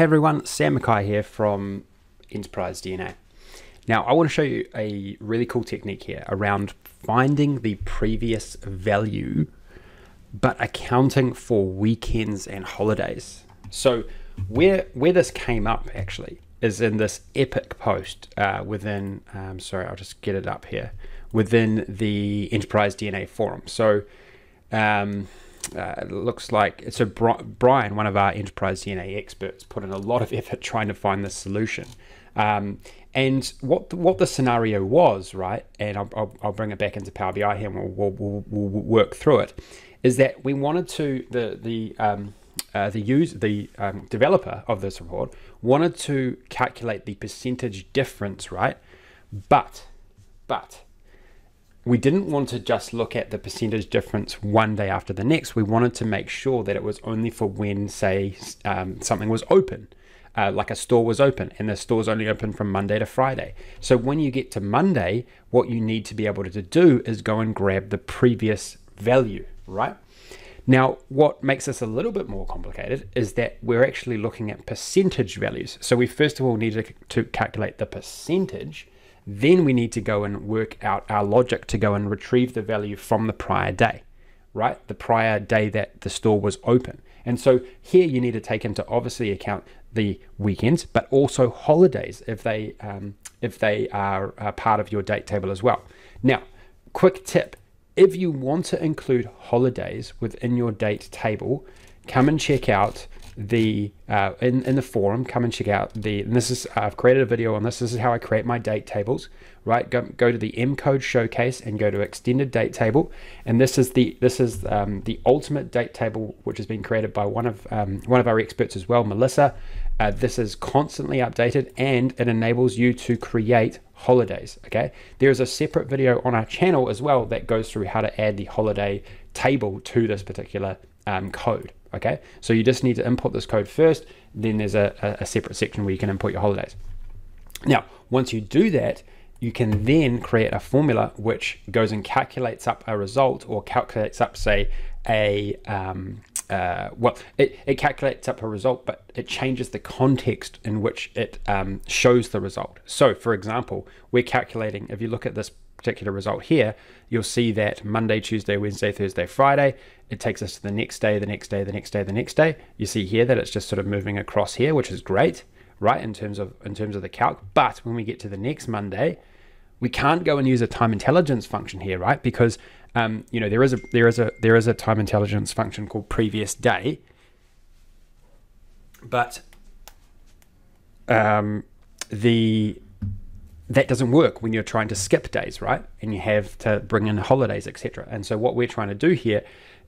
Hey everyone, Sam McKay here from Enterprise DNA. Now, I want to show you a really cool technique here around finding the previous value but accounting for weekends and holidays. So, where where this came up actually is in this epic post uh, within. Um, sorry, I'll just get it up here within the Enterprise DNA forum. So. Um, uh, it looks like so Brian, one of our enterprise DNA experts, put in a lot of effort trying to find this solution. Um, and what the, what the scenario was, right? And I'll, I'll, I'll, bring it back into Power BI here, and we'll, we'll, we'll, work through it. Is that we wanted to the the um, uh, the use the um, developer of this report wanted to calculate the percentage difference, right? But but we didn't want to just look at the percentage difference one day after the next. We wanted to make sure that it was only for when, say, um, something was open, uh, like a store was open, and the store's only open from Monday to Friday. So when you get to Monday, what you need to be able to do is go and grab the previous value, right? Now, what makes this a little bit more complicated is that we're actually looking at percentage values. So we first of all need to, to calculate the percentage then we need to go and work out our logic to go and retrieve the value from the prior day, right? The prior day that the store was open. And so here you need to take into obviously account the weekends, but also holidays if they um, if they are part of your date table as well. Now, quick tip: if you want to include holidays within your date table, come and check out the uh, in in the forum. Come and check out the. And this is I've created a video on this. This is how I create my date tables. Right, go go to the M code showcase and go to extended date table. And this is the this is um, the ultimate date table, which has been created by one of um, one of our experts as well, Melissa. Uh, this is constantly updated and it enables you to create holidays. Okay, there is a separate video on our channel as well that goes through how to add the holiday table to this particular um, code. Okay, so you just need to input this code first, then there's a, a separate section where you can input your holidays. Now, once you do that, you can then create a formula which goes and calculates up a result or calculates up, say, a um, uh, well, it, it calculates up a result, but it changes the context in which it um, shows the result. So, for example, we're calculating, if you look at this particular result here, you'll see that Monday, Tuesday, Wednesday, Thursday, Friday, it takes us to the next day, the next day, the next day, the next day. You see here that it's just sort of moving across here, which is great, right? In terms of in terms of the calc. But when we get to the next Monday, we can't go and use a time intelligence function here, right? Because um, you know there is a there is a there is a time intelligence function called previous day, but um, the that doesn't work when you're trying to skip days, right? And you have to bring in holidays, etc. And so what we're trying to do here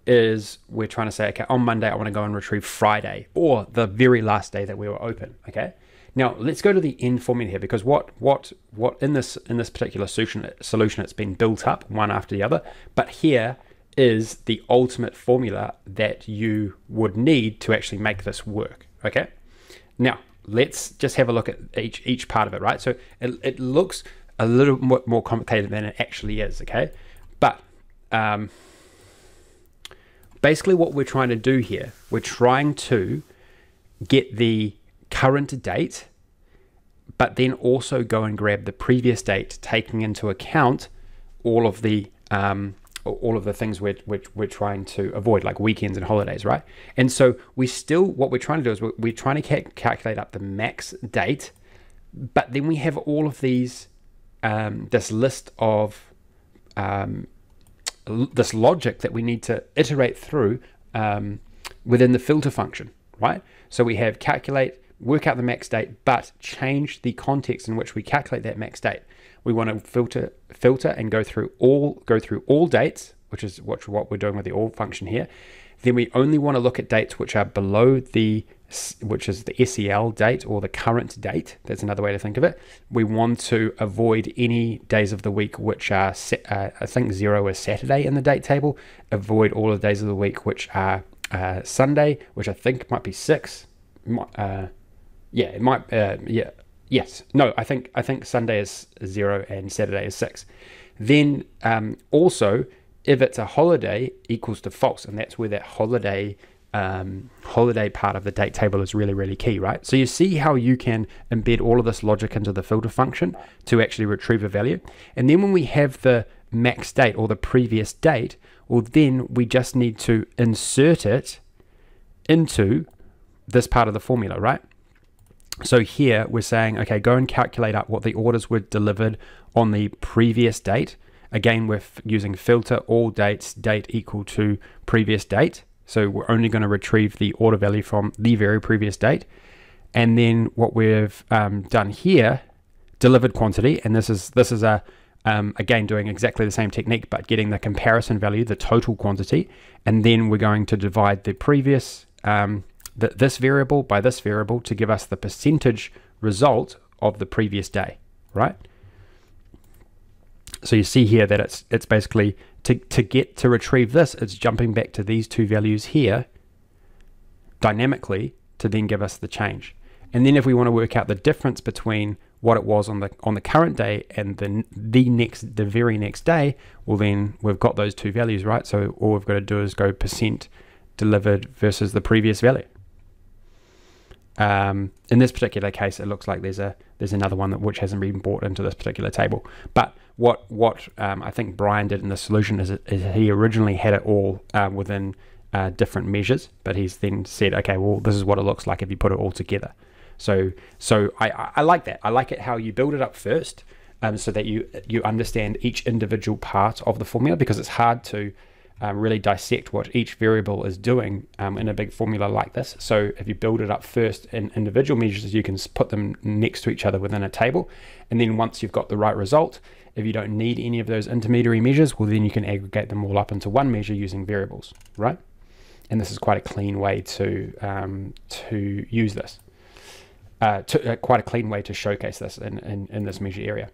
is we're trying to say, okay, on Monday I want to go and retrieve Friday or the very last day that we were open. Okay. Now let's go to the end formula here because what what what in this in this particular solution solution it's been built up one after the other, but here is the ultimate formula that you would need to actually make this work. Okay. Now let's just have a look at each each part of it, right? So it, it looks a little more, more complicated than it actually is, okay? But um, basically what we're trying to do here, we're trying to get the current date, but then also go and grab the previous date, taking into account all of the um, all of the things we're, we're, we're trying to avoid, like weekends and holidays, right? And so we still, what we're trying to do is we're, we're trying to ca- calculate up the max date, but then we have all of these, um, this list of, um, this logic that we need to iterate through um, within the filter function, right? So we have calculate, work out the max date, but change the context in which we calculate that max date we want to filter filter and go through all go through all dates, which is what, what we're doing with the all function here. Then we only want to look at dates which are below the which is the SEL date or the current date. That's another way to think of it. We want to avoid any days of the week which are, uh, I think zero is Saturday in the date table. Avoid all the days of the week which are uh, Sunday, which I think might be six. Uh, yeah, it might. Uh, yeah, Yes. No, I think I think Sunday is zero and Saturday is six. Then um, also, if it's a holiday, equals to false, and that's where that holiday um, holiday part of the date table is really, really key, right? So you see how you can embed all of this logic into the filter function to actually retrieve a value. And then when we have the max date or the previous date, well, then we just need to insert it into this part of the formula, right? So here we're saying, okay, go and calculate up what the orders were delivered on the previous date. Again, we're using filter all dates, date equal to previous date. So we're only going to retrieve the order value from the very previous date. And then what we've um, done here, delivered quantity, and this is this is a um, again doing exactly the same technique, but getting the comparison value, the total quantity, and then we're going to divide the previous um, the, this variable by this variable to give us the percentage result of the previous day, right? So you see here that it's it's basically to, to get to retrieve this, it's jumping back to these two values here dynamically to then give us the change. And then if we want to work out the difference between what it was on the on the current day and the the next the very next day, well then we've got those two values, right? So all we've got to do is go percent delivered versus the previous value. Um, in this particular case, it looks like there's a there's another one that which hasn't been brought into this particular table. But what what um, I think Brian did in the solution is, is he originally had it all uh, within uh, different measures, but he's then said, okay, well, this is what it looks like if you put it all together. So so I, I like that. I like it how you build it up first, um, so that you you understand each individual part of the formula because it's hard to um, really dissect what each variable is doing um, in a big formula like this. So if you build it up first in individual measures, you can put them next to each other within a table. And then once you've got the right result, if you don't need any of those intermediary measures, well, then you can aggregate them all up into one measure using variables, right? And this is quite a clean way to, um, to use this. Uh, to, uh, quite a clean way to showcase this in, in, in this measure area.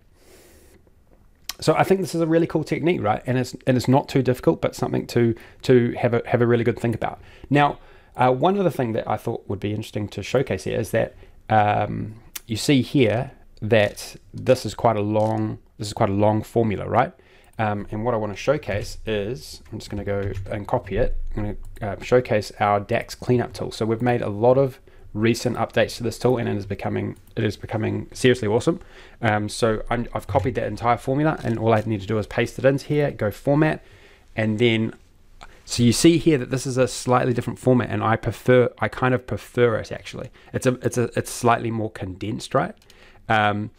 So I think this is a really cool technique, right? And it's and it's not too difficult, but something to to have a have a really good think about. Now, uh, one other thing that I thought would be interesting to showcase here is that um, you see here that this is quite a long this is quite a long formula, right? Um, and what I want to showcase is I'm just going to go and copy it. I'm going to uh, showcase our DAX cleanup tool. So we've made a lot of recent updates to this tool and it is becoming it is becoming seriously awesome. Um, so i have copied that entire formula and all I need to do is paste it into here go format and then so you see here that this is a slightly different format and I prefer I kind of prefer it actually. It's a it's a it's slightly more condensed right? Um,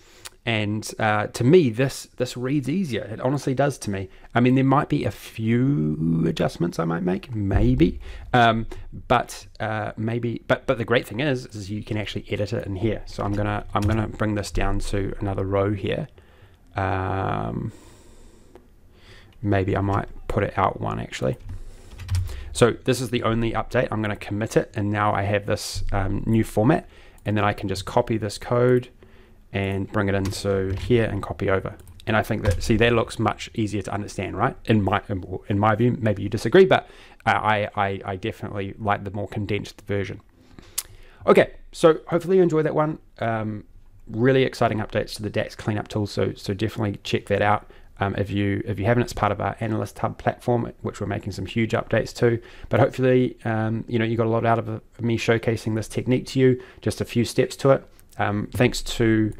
and uh, to me this this reads easier. It honestly does to me. I mean there might be a few adjustments i might make maybe um, but uh, maybe but but the great thing is is you can actually edit it in here. So i'm gonna i'm gonna bring this down to another row here. Um, maybe i might put it out one actually. So this is the only update. I'm going to commit it and now i have this um, new format and then i can just copy this code and bring it into here and copy over. And I think that see that looks much easier to understand, right? In my in my view, maybe you disagree, but I, I I definitely like the more condensed version. Okay, so hopefully you enjoyed that one. Um, really exciting updates to the DAX cleanup tool, so so definitely check that out. Um, if you if you haven't, it's part of our Analyst Hub platform, which we're making some huge updates to. But hopefully, um, you know, you got a lot out of me showcasing this technique to you. Just a few steps to it. Um, thanks to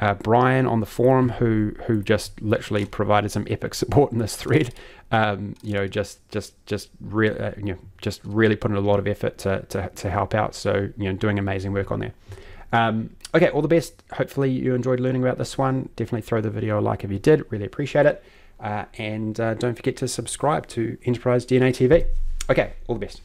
uh, Brian on the forum, who who just literally provided some epic support in this thread. Um, you know, just just just really uh, you know just really putting a lot of effort to, to to help out. So you know, doing amazing work on there. Um, okay, all the best. Hopefully you enjoyed learning about this one. Definitely throw the video a like if you did. Really appreciate it. Uh, and uh, don't forget to subscribe to Enterprise DNA TV. Okay, all the best.